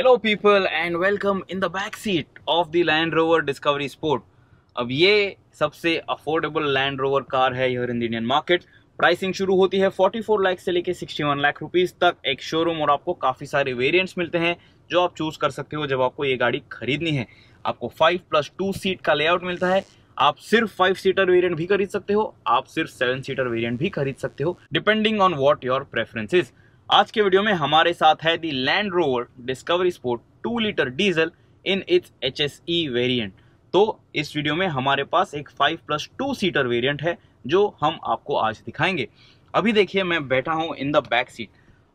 Hello people and welcome in the back seat of the Land Rover Discovery Sport अब ये सबसे affordable Land Rover car है your in Indian market pricing शुरू होती है 44 लाख से लेके 61 लाख रुपीस तक एक शोरूम और आपको काफ़ी सारे वेरिएंट्स मिलते हैं जो आप चूज़ कर सकते हो जब आपको ये गाड़ी खरीदनी है। आपको फाइव प्लस टू सीट का लेआउट मिलता है। आप सिर्फ़ फाइव सीटर वेरिएंट भी खरीद सकते हो, आप सिर्फ़ सेवन सीटर वेरिएंट भी खरीद सकते हो depending on what your preferences आज के वीडियो में हमारे साथ है the Land Rover Discovery Sport two litre diesel in its H S E variant तो इस वीडियो में हमारे पास एक five plus two seater variant है, जो हम आपको आज दिखाएँगे। अभी देखिए, मैं बैठा हूँ इन द बैक सीट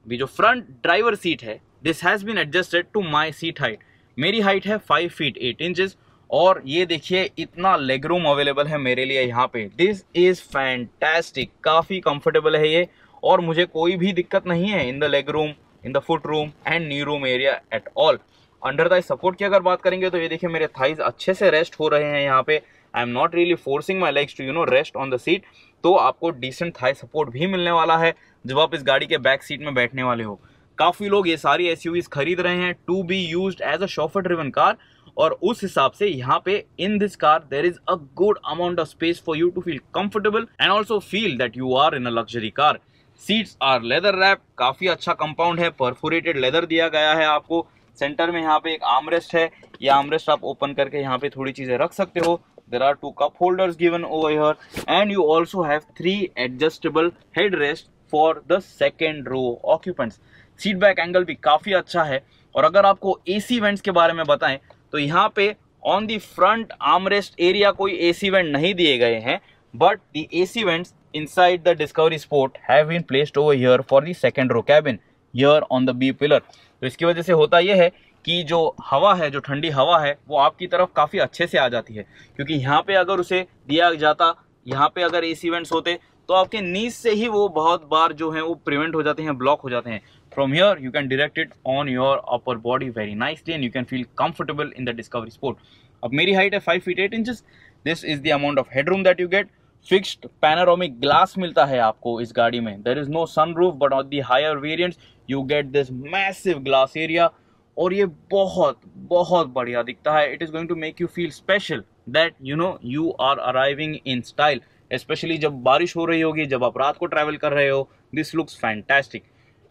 अभी जो फ्रंट ड्राइवर सीट है this has been adjusted to my seat height मेरी हाइट है फाइव फीट एट इंचज और ये देखिए, इतना लेग रूम अवेलेबल है मेरे लिए यहाँ पे। दिस इज़ फैंटेस्टिक काफ़ी कंफर्टेबल है ये। और मुझे कोई भी दिक्कत नहीं है in the leg room in the foot room and knee room area at all under thigh support की अगर बात करेंगे तो ये देखिए मेरे थाइज अच्छे से रेस्ट हो रहे हैं यहाँ पे. I am not really forcing my legs to you know rest on the seat तो आपको डिसेंट थाई सपोर्ट भी मिलने वाला है जब आप इस गाड़ी के बैक सीट में बैठने वाले हो. काफ़ी लोग ये सारी एस खरीद रहे हैं to be use as a chauffeur driven car और उस हिसाब से यहाँ पे in this car there is a good amount of space for you to feel comfortable and also feel that you are in a luxury car seats are leather wrap, काफ़ी अच्छा compound है perforated leather दिया गया है आपको। Centre में यहाँ पे एक आमरेस्ट है, ये आमरेस्ट आप ओपन करके यहाँ पे थोड़ी चीज़ें रख सकते हो। Are two cup holders given over here and you also have three adjustable head rest for the second row occupants seat back angle भी काफ़ी अच्छा है, और अगर आपको एसी वेंट्स के बारे में बताएँ तो यहाँ पे on the front armrest area कोई ए सी वेंट नहीं दिए गए हैं, but the AC vents inside the Discovery Sport have been placed over here for the second row cabin here on the B pillar. तो इसकी वजह से होता यह है कि जो हवा है, जो ठंडी हवा है, वो आपकी तरफ़ काफ़ी अच्छे से आ जाती है। क्योंकि यहाँ पे अगर उसे दिया जाता, यहाँ पे अगर एसी वेंट्स होते तो आपके नीज से ही वो बहुत बार जो है वो प्रिवेंट हो जाते हैं, ब्लॉक हो जाते हैं। From here you can direct it on your upper body very nicely and you can feel comfortable in the Discovery Sport अब मेरी हाइट है five feet eight inches this is the amount of headroom that you get fixed panoramic glass मिलता है आपको इस गाड़ी में। There is no sun roof but on the higher variants you get this massive glass area और ये बहुत बहुत बढ़िया दिखता है। It is going to make you feel special that you know you are arriving in style specially जब बारिश हो रही होगी, जब आप रात को ट्रैवल कर रहे हो this looks fantastic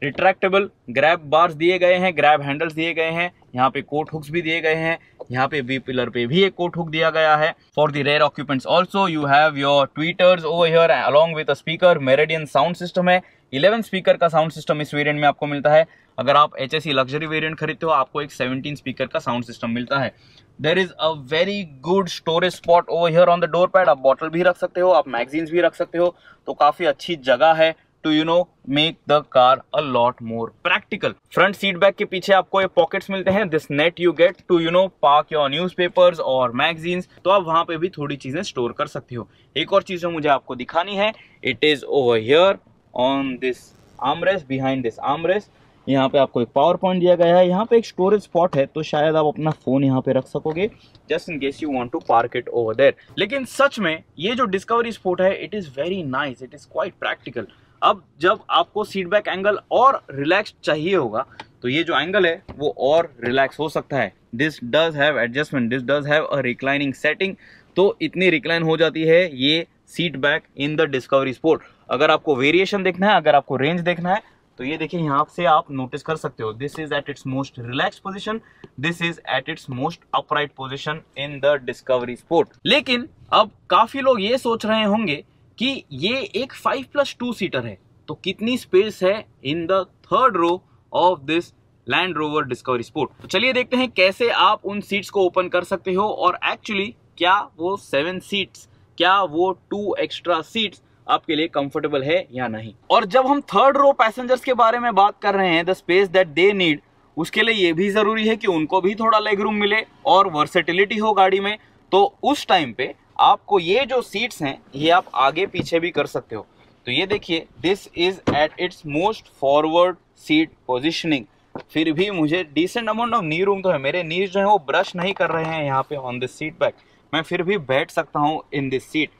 retractable grab bars दिए गए हैं ग्रैब हैंडल्स दिए गए हैं, यहाँ पे कोट हुक्स भी दिए गए हैं। यहाँ पे बी पिलर पे भी एक कोट हुक दिया गया है। For the rear occupants also you have your tweeters over here along with speaker Meridian sound system है। 11 स्पीकर का साउंड सिस्टम इस वेरिएंट में आपको मिलता है। अगर आप एच लग्जरी वेरिएंट खरीदते हो, आपको एक 17 स्पीकर का साउंड सिस्टम मिलता है। There is a very good storage spot over here on the door pad आप बॉटल भी रख सकते हो, आप मैगजीन्स भी रख सकते हो। तो काफ़ी अच्छी जगह है। To you know make the car a lot more practical front seat back के पीछे आपको ये पॉकेट्स मिलते हैं. This net you get to you know park your newspapers और मैगजीन्स तो आप वहाँ पे भी थोड़ी चीज़ें स्टोर कर सकती हो. एक और चीज़ मुझे आपको दिखानी है it is over here on this armrest behind this armrest यहाँ पे आपको एक पावर पॉइंट दिया गया है. यहाँ पे एक स्टोरेज स्पॉट है तो शायद आप अपना फ़ोन यहाँ पे रख सकोगे just in case you want to park it over there लेकिन सच में, ये जो डिस्कवरी स्पॉट है it is very nice it is quite practical अब जब आपको सीट बैक एंगल और रिलैक्स चाहिए होगा तो ये जो एंगल है, वो और रिलैक्स हो सकता है। This does have adjustment this does have a reclining setting तो इतनी रिक्लाइन हो जाती है ये seat back in the Discovery Sport अगर आपको वेरिएशन देखना है, अगर आपको रेंज देखना है तो ये देखिए यहाँ से आप नोटिस कर सकते हो। This is at its most relax position this is at its most upright position in the Discovery Sport लेकिन अब काफ़ी लोग ये सोच रहे होंगे कि ये एक फाइव प्लस टू सीटर है। तो कितनी स्पेस है in the third row of this Land Rover Discovery Sport तो चलिए देखते हैं कैसे आप उन सीट्स को ओपन कर सकते हो और एक्चुअली क्या वो सेवन सीट्स क्या वो टू एक्स्ट्रा सीट्स आपके लिए कंफर्टेबल है या नहीं? और जब हम थर्ड रो पैसेंजर्स के बारे में बात कर रहे हैं the space that they need उसके लिए ये भी ज़रूरी है कि उनको भी थोड़ा लेग रूम मिले और वर्सेटिलिटी हो गाड़ी में। तो उस टाइम पे आपको ये जो सीट्स हैं, ये आप आगे पीछे भी कर सकते हो। तो ये देखिए this is at its most forward seat positioning फिर भी मुझे decent amount of knee room तो है। मेरे नीज जो है, वो ब्रश नहीं कर रहे हैं यहाँ पे ऑन दिस सीट बैक मैं फिर भी बैठ सकता हूँ इन दिस सीट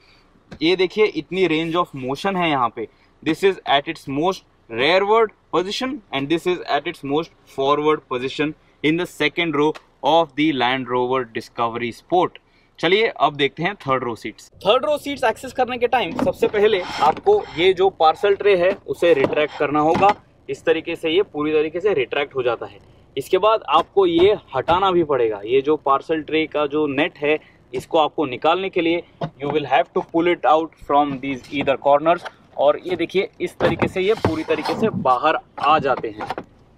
ये देखिए, इतनी रेंज ऑफ़ मोशन है यहाँ पे। This is at its most rearward position and this is at its most forward position in the second row of the Land Rover Discovery Sport चलिए अब देखते हैं third row seats third row seats access करने के time सबसे पहले आपको ये जो पार्सल ट्रे है, उसे रिट्रैक्ट करना होगा। इस तरीके से ये पूरी तरीके से रिट्रैक्ट हो जाता है। इसके बाद आपको ये हटाना भी पड़ेगा। ये जो पार्सल ट्रे का जो नेट है, इसको आपको निकालने के लिए you will have to pull it out from these either corners और ये देखिए, इस तरीके से ये पूरी तरीके से बाहर आ जाते हैं।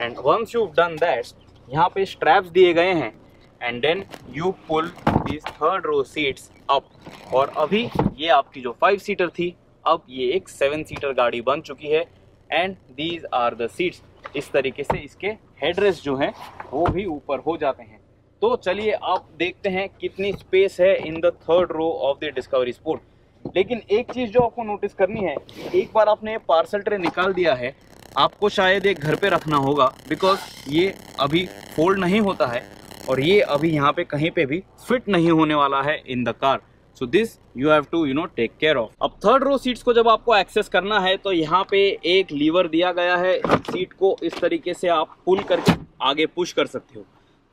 And once you done that यहाँ पे स्ट्रैप्स दिए गए हैं। And then you pull this third row seats up और अभी ये आपकी जो फाइव सीटर थी, अब ये एक सेवन सीटर गाड़ी बन चुकी है। And these are the seats इस तरीके से इसके हेडरेस्ट जो हैं, वो भी ऊपर हो जाते हैं। तो चलिए आप देखते हैं कितनी स्पेस है in the third row of the Discovery Sport लेकिन एक चीज़ जो आपको नोटिस करनी है, एक बार आपने पार्सल ट्रे निकाल दिया है, आपको शायद एक घर पे रखना होगा बिकॉज़ ये अभी फोल्ड नहीं होता है। और ये अभी यहाँ पे कहीं पे भी फिट नहीं होने वाला है in the car so this you have to you know take care of अब थर्ड रो सीट्स को जब आपको एक्सेस करना है तो यहाँ पे एक लीवर दिया गया है. सीट को इस तरीके से आप पुल करके आगे पुश कर सकते हो.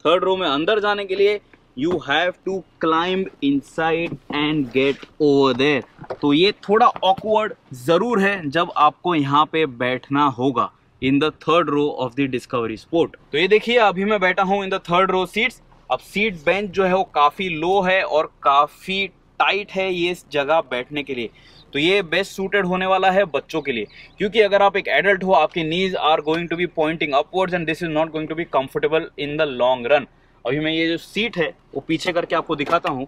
थर्ड रो में अंदर जाने के लिए you have to climb inside and get over there तो ये थोड़ा ऑकवर्ड ज़रूर है जब आपको यहाँ पे बैठना होगा. In the third row of the Discovery Sport तो ये देखिए, अभी मैं बैठा हूँ in the third row seats अब सीट बेंच जो है वो काफ़ी लो है और काफ़ी टाइट है ये जगह बैठने के लिए। तो ये बेस्ट सूटेड होने वाला है बच्चों के लिए। क्योंकि अगर आप एक एडल्ट हो, आपकी knees are going to be pointing upwards and this is not going to be comfortable in the long run अभी मैं ये जो सीट है, वो पीछे करके आपको दिखाता हूँ।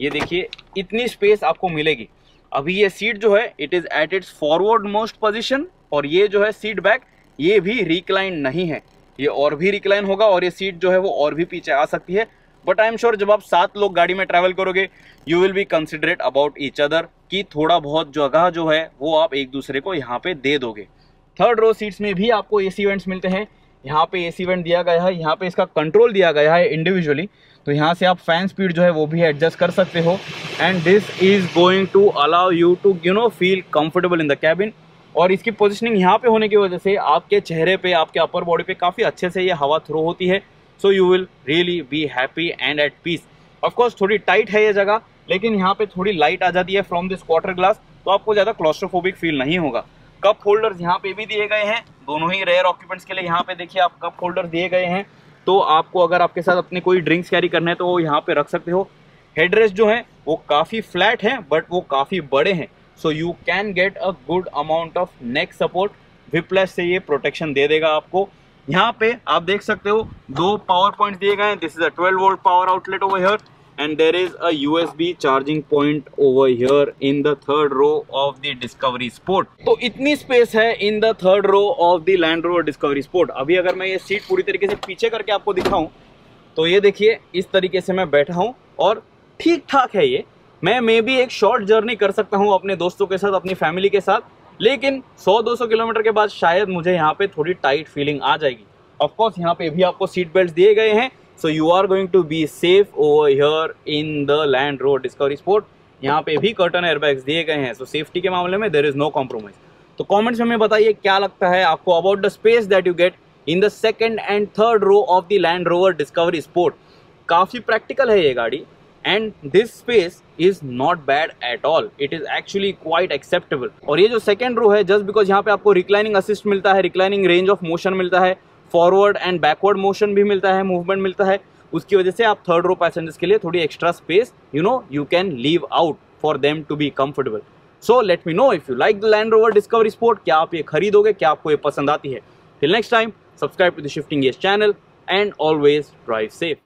ये देखिए, इतनी स्पेस आपको मिलेगी। अभी ये सीट जो है it is at its forward most position और ये जो है सीट बैक ये भी रिक्लाइन नहीं है। ये और भी रिक्लाइन होगा और ये सीट जो है वो और भी पीछे आ सकती है। बट आई एम श्योर जब आप सात लोग गाड़ी में ट्रैवल करोगे you will be considerate about each other कि थोड़ा बहुत जगह जो है वो आप एक दूसरे को यहाँ पे दे दोगे। थर्ड रो सीट्स में भी आपको ए सी वेंट्स मिलते हैं। यहाँ पे ए सी वेंट दिया गया है, यहाँ पे इसका कंट्रोल दिया गया है इंडिविजुअली तो यहाँ से आप फ़ैन स्पीड जो है वो भी एडजस्ट कर सकते हो। And this is going to allow you to you know feel comfortable in the cabin और इसकी पोजिशनिंग यहाँ पे होने की वजह से आपके चेहरे पे, आपके अपर बॉडी पे काफ़ी अच्छे से ये हवा थ्रो होती है। So you will really be happy and at peace of course थोड़ी टाइट है ये जगह, लेकिन यहाँ पे थोड़ी लाइट आ जाती है फ्रॉम दिस क्वार्टर ग्लास तो आपको ज़्यादा क्लोस्ट्रोफोबिक फील नहीं होगा। कप होल्डर्स यहाँ पे भी दिए गए हैं। दोनों ही रेयर ऑक्यूपेंट्स के लिए यहाँ पे देखिए आप कप होल्डर दिए गए हैं। तो आपको अगर आपके साथ अपने कोई ड्रिंक्स कैरी करने हैं तो वो यहाँ पे रख सकते हो। हेडरेस्ट जो है, वो काफ़ी फ्लैट हैं बट वो काफ़ी बड़े हैं। So you can get a good amount of neck support whiplash से ये प्रोटेक्शन दे देगा आपको। यहाँ पे आप देख सकते हो, दो पावर पॉइंट दिए गए हैं। This is a 12 volt power outlet over here and there is a USB charging point over here in the third row of the Discovery Sport. तो इतनी स्पेस है in the third row of the Land Rover Discovery Sport अभी अगर मैं ये seat पूरी तरीके से पीछे करके आपको दिखाऊँ तो ये देखिए, इस तरीके से मैं बैठा हूँ और ठीक ठाक है ये। मैं मे भी एक शॉर्ट जर्नी कर सकता हूँ अपने दोस्तों के साथ, अपनी फैमिली के साथ, लेकिन 100-200 किलोमीटर के बाद शायद मुझे यहाँ पे थोड़ी टाइट फीलिंग आ जाएगी। ऑफकोर्स यहाँ पे भी आपको सीट बेल्ट दिए गए हैं so you are going to be safe over here in the Land Rover Discovery Sport यहाँ पे भी कर्टन एयरबैग्स दिए गए हैं सो so सेफ्टी के मामले में देर इज़ नो कॉम्प्रोमाइज तो कमेंट्स में बताइए, क्या लगता है आपको about the space that you get in the second and third row of the Land Rover Discovery Sport काफ़ी प्रैक्टिकल है ये गाड़ी। And this space is not bad at all it is actually quite acceptable और ये जो second row है just because यहाँ पे आपको रिक्लाइनिंग असिस्ट मिलता है रिक्लाइनिंग रेंज ऑफ़ मोशन मिलता है फॉरवर्ड एंड बैकवर्ड मोशन भी मिलता है मूवमेंट मिलता है, उसकी वजह से आप थर्ड रो पैसेंजर्स के लिए थोड़ी extra space you know you can leave out for them to be comfortable so let me know if you like the Land Rover Discovery Sport क्या आप ये खरीदोगे, क्या आपको ये पसंद आती है? Till next time subscribe to the Shifting ये channel and always drive safe